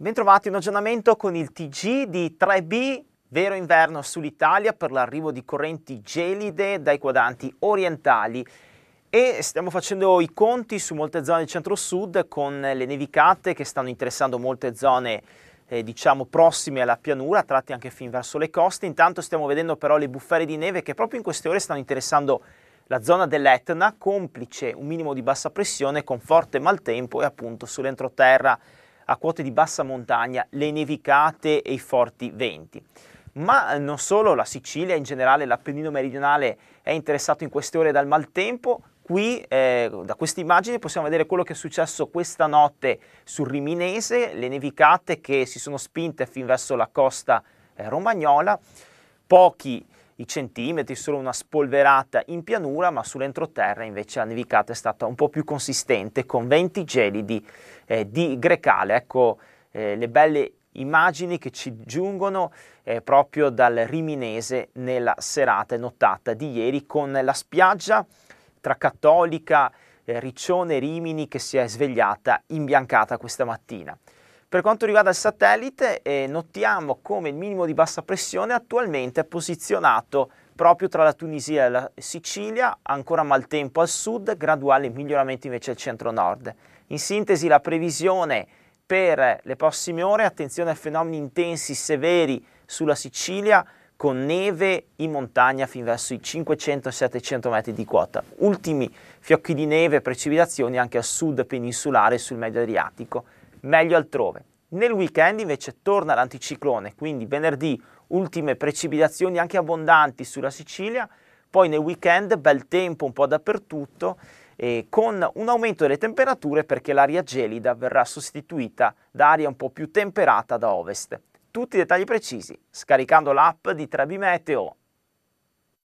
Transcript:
Bentrovati un aggiornamento con il TG di 3B, vero inverno sull'Italia per l'arrivo di correnti gelide dai quadranti orientali e stiamo facendo i conti su molte zone del centro-sud con le nevicate che stanno interessando molte zone eh, diciamo prossime alla pianura, tratti anche fin verso le coste. Intanto stiamo vedendo però le bufere di neve che proprio in queste ore stanno interessando la zona dell'Etna, complice un minimo di bassa pressione con forte maltempo e appunto sull'entroterra a quote di bassa montagna, le nevicate e i forti venti. Ma non solo, la Sicilia, in generale l'Appennino meridionale è interessato in queste ore dal maltempo. Qui eh, da queste immagini possiamo vedere quello che è successo questa notte sul Riminese, le nevicate che si sono spinte fin verso la costa eh, romagnola, pochi i centimetri, solo una spolverata in pianura, ma sull'entroterra invece la nevicata è stata un po' più consistente con 20 gelidi eh, di Grecale. Ecco eh, le belle immagini che ci giungono eh, proprio dal Riminese nella serata e nottata di ieri con la spiaggia tra Cattolica, eh, Riccione e Rimini che si è svegliata imbiancata questa mattina. Per quanto riguarda il satellite, eh, notiamo come il minimo di bassa pressione attualmente è posizionato proprio tra la Tunisia e la Sicilia, ancora maltempo al sud, graduale miglioramento invece al centro-nord. In sintesi la previsione per le prossime ore, attenzione a fenomeni intensi severi sulla Sicilia, con neve in montagna fin verso i 500-700 metri di quota. Ultimi fiocchi di neve e precipitazioni anche a sud peninsulare sul medio Adriatico meglio altrove. Nel weekend invece torna l'anticiclone, quindi venerdì ultime precipitazioni anche abbondanti sulla Sicilia, poi nel weekend bel tempo un po' dappertutto, eh, con un aumento delle temperature perché l'aria gelida verrà sostituita da aria un po' più temperata da ovest. Tutti i dettagli precisi scaricando l'app di Trebi Meteo.